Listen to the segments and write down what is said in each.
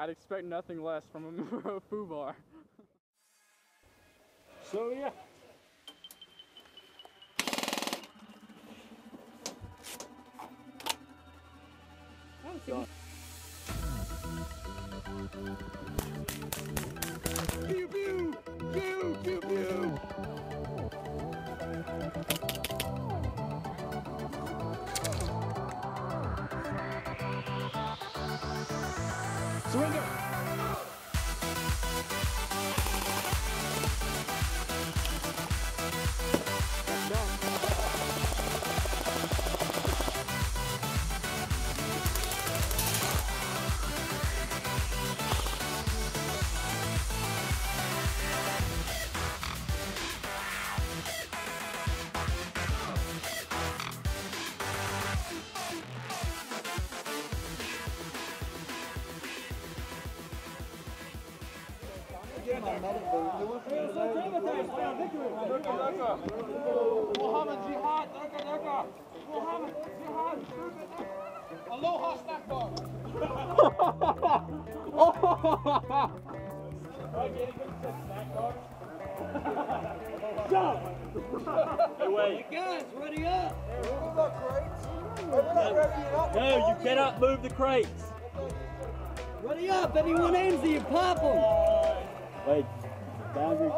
I'd expect nothing less from a Muro Fubar. So yeah. Pew pew! Pew pew pew! Aloha snack bar. Hey, wait. Guys, ready up! No, you cannot move the crates. Ready up! Anyone aims at you, pop them! Wait. Boundary.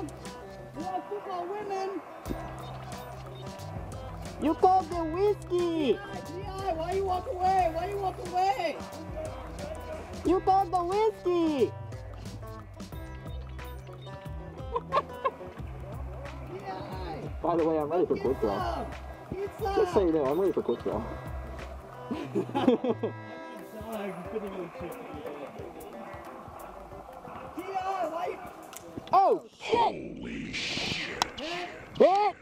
Football! We have football women! You called the whiskey! Gia, why you walk away? Why you walk away? You called the whiskey! By the way, I'm ready for quick draw. Just so you know, I'm ready for quick draw. oh shit! Holy shit! Hit!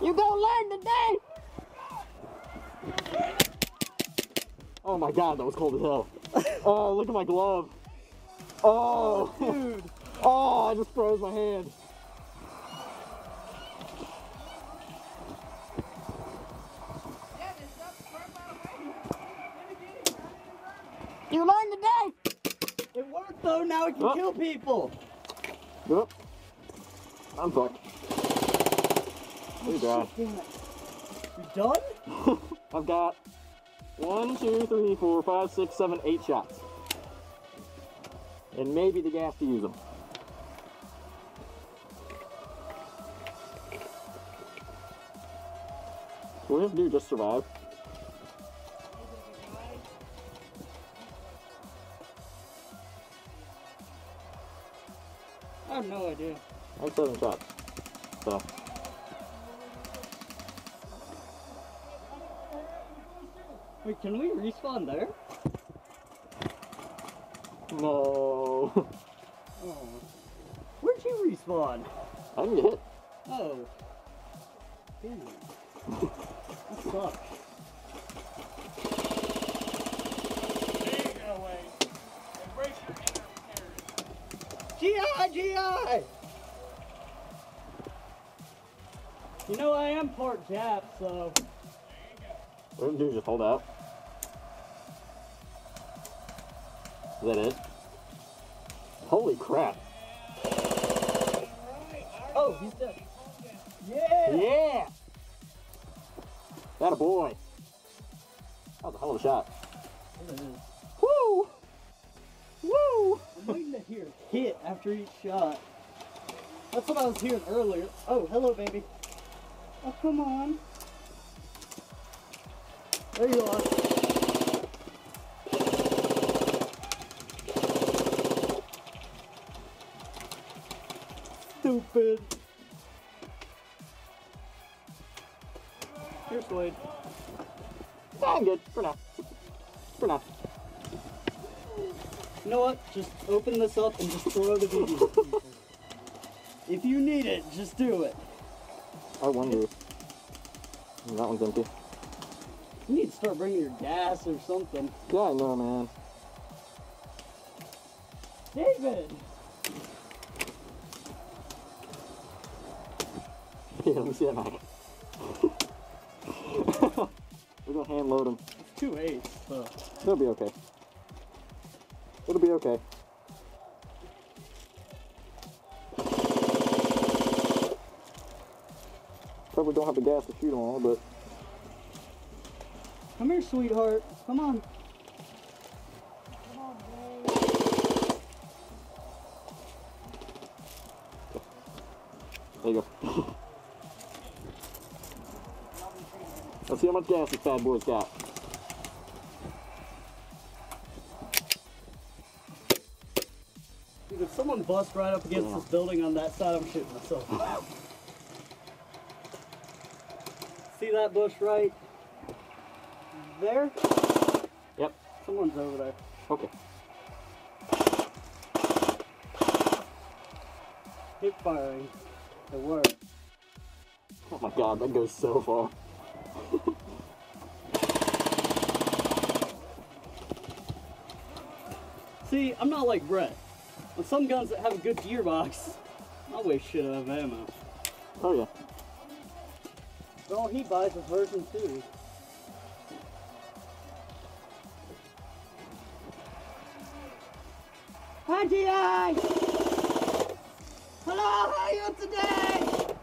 You gonna learn today? Oh my god, that was cold as hell. Oh, look at my glove. Oh, dude. Oh, I just froze my hand. You learned today. It worked though, now we can Oh. kill people! Yep. I'm fucked. Pretty dry. You done? I've got one, two, three, four, five, six, seven, eight shots. And maybe the gas to use them. We have to do? Just survive? I have no idea. I have seven shots. So. Wait, can we respawn there? No. Oh. Where'd you respawn? I didn't hit. Oh. Damn. That sucks. GI, GI! You know, I am part Jap, so. What do you do? Just hold out. Is that it? Holy crap. Oh, he's dead. Yeah. Yeah! That a boy. That was a hell of a shot. Woo! Woo! I'm waiting to hear hit after each shot. That's what I was hearing earlier. Oh, hello, baby. Oh, come on. There you are. Stupid. Here's Wade. I'm good for now. For now. You know what? Just open this up and just throw the video. if you need it, just do it. I wonder. That one's empty. You need to start bringing your gas or something. Yeah, I know, man. David! Let me see that. We're gonna hand load them. It's two eights, so. It'll be okay. It'll be okay. Probably don't have the gas to shoot on, but Come here, sweetheart. Come on. How much gas this bad boy's got. Dude, if someone busts right up against this building on that side, I'm shooting myself. See that bush right there? Yep. Someone's over there. Okay. Hip firing. It worked. Oh my god, that goes so far. See, I'm not like Brett. On some guns that have a good gearbox, I waste shit out of ammo. Oh yeah. All he buys is version 2. Hi, GI! Hello, how are you today?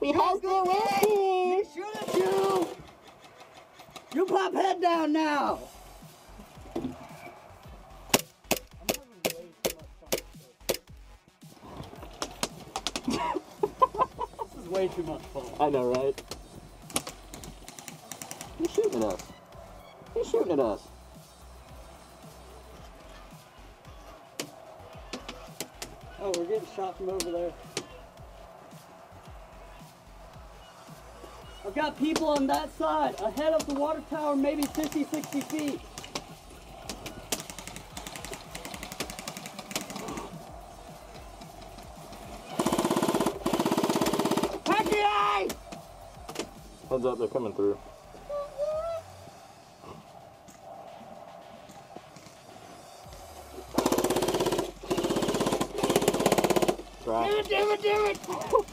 We have the whiskey! Shoot at you! You pop head down now! this is way too much fun. I know, right? He's shooting at us. He's shooting at us. Oh, we're getting shot from over there. Got people on that side, ahead of the water tower, maybe 50, 60 feet. Hacky Heads up, they're coming through. Right. Do it, do it,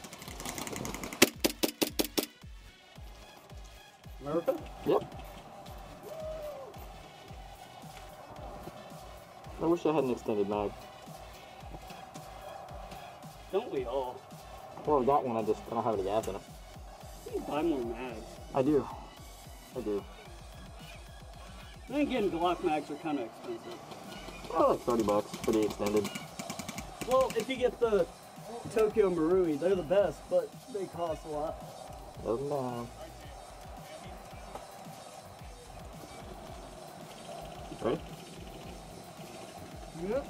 wish I had an extended mag. Don't we all? Well, I got one, I just I don't have any gas in it. You buy more mags. I do. I do. Then again, Glock mags are kind of expensive. Oh, like 30 bucks for the extended. Well, if you get the Tokyo Marui, they're the best, but they cost a lot. Doesn't matter. Ready? Yep.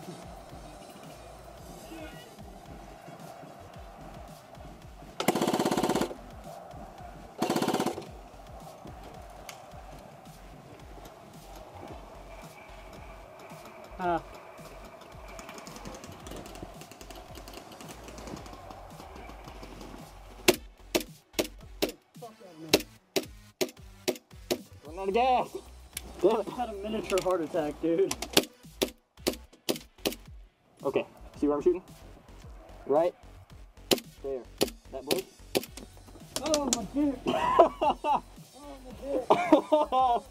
Ah. Run out of gas! Damn it. I had a miniature heart attack, dude. Okay, see where I'm shooting? Right? There. That bush? Oh my dick. oh my God!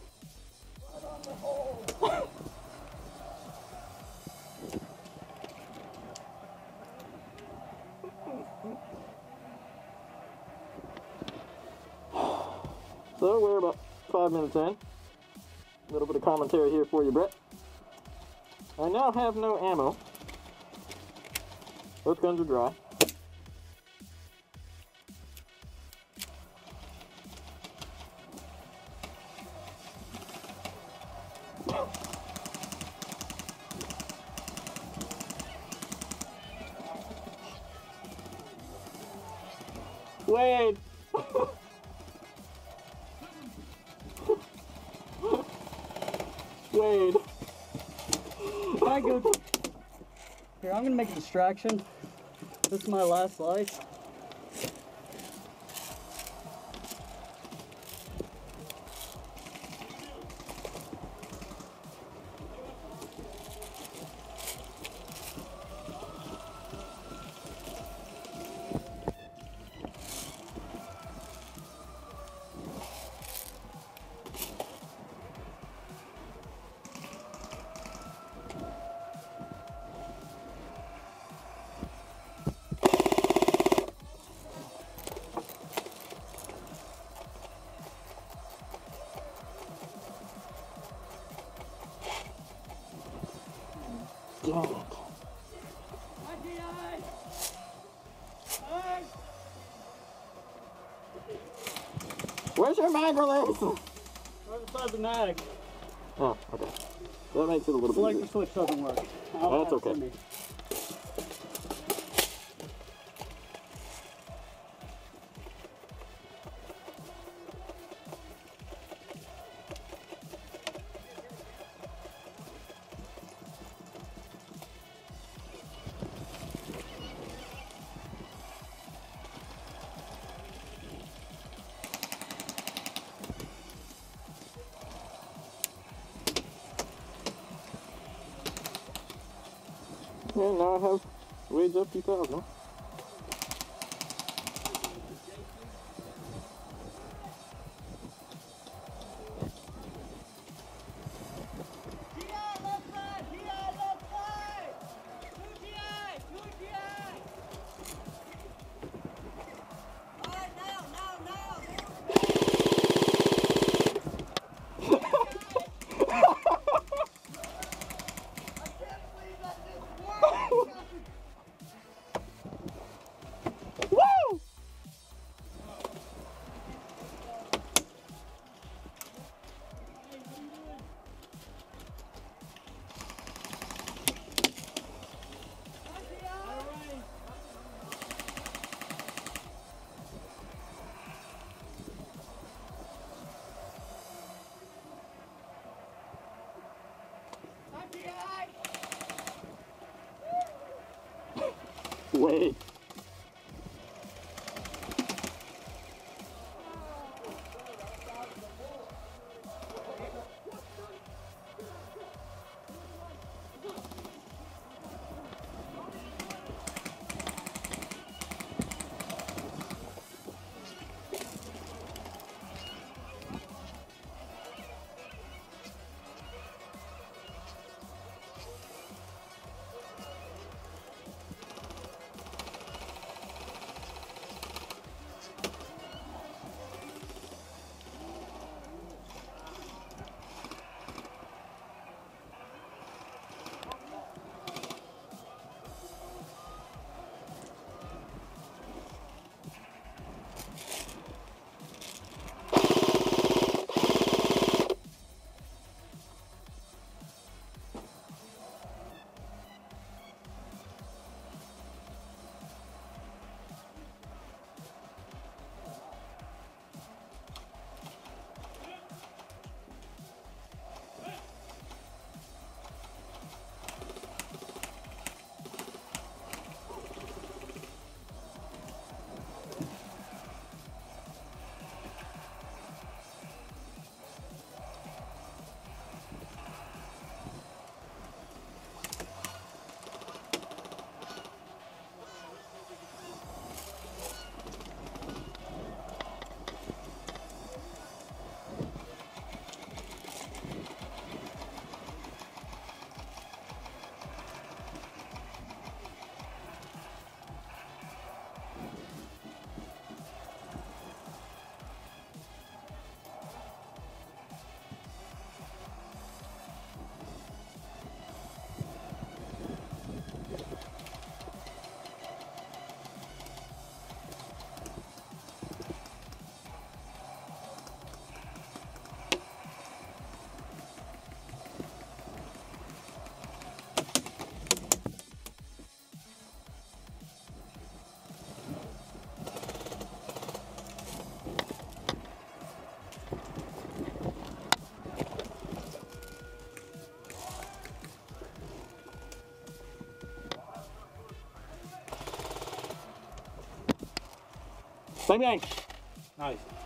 So we're about five minutes in. A little bit of commentary here for you, Brett. I now have no ammo. Both guns are dry. Wade! Wade! Here, I'm gonna make a distraction. This is my last slice. Where's your mag release? Right beside the mag. Oh, okay. That makes it a little bit Selector switch doesn't work. I'll That's okay. Have Wade's up 2000. Woo! Wade. Bang bang. Nice.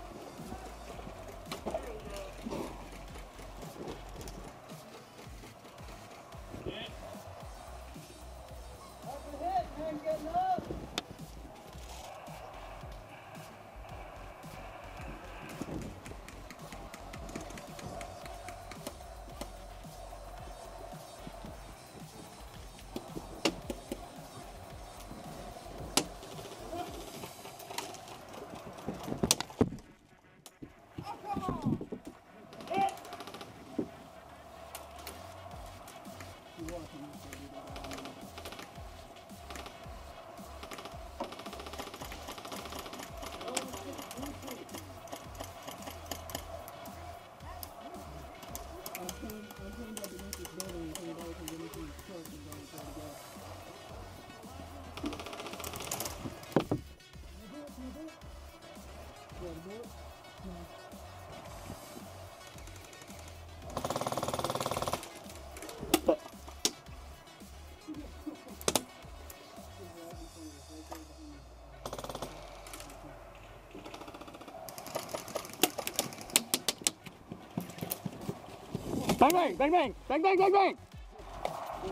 Bang bang, bang bang, bang bang, bang bang.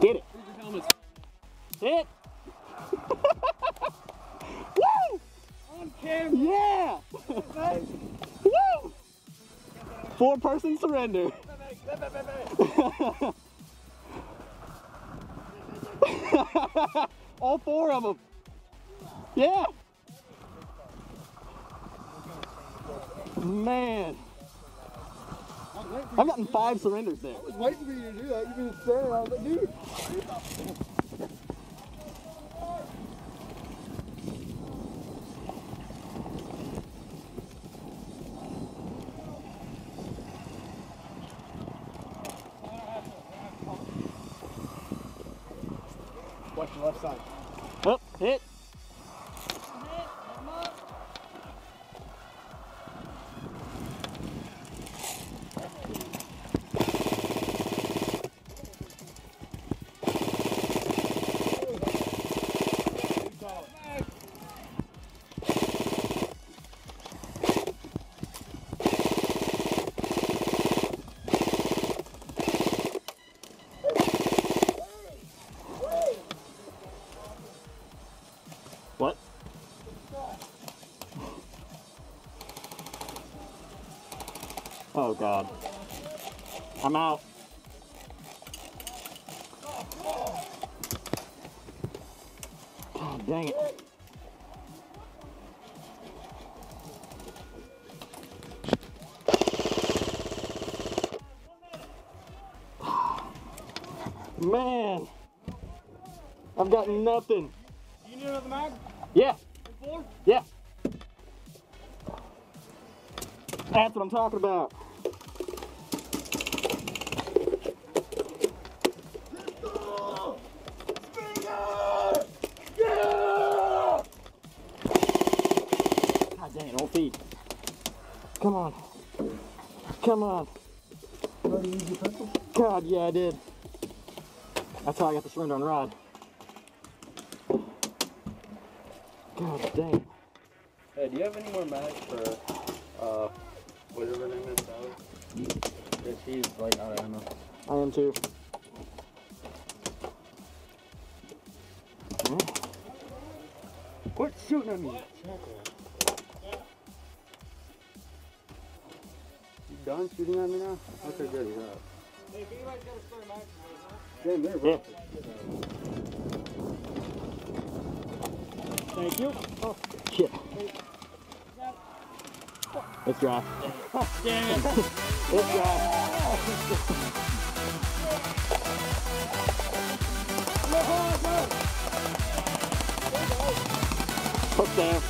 Get it. Hit. Woo! On camera. Yeah! Woo! Four person surrender. All four of them. Yeah. Man. I've gotten five surrenders there. I was waiting for you to do that. You've been staring. I was like, dude. God. I'm out. God dang it. Man, I've got nothing. You need another mag? Yeah. Yeah. That's what I'm talking about. God dang it, don't feed. Come on. Come on. God, yeah, I did. That's how I got the surrender on rod. God dang. Hey, do you have any more mags for, uh, whatever her name is, Sally? Yeah, she's like out of ammo. I am too. Quit shooting at me. You done shooting at me now? Uh, okay, good. He's out. Damn, they're rough. Thank you. Oh, shit. It's dry. Damn it. It's dry. Hook down.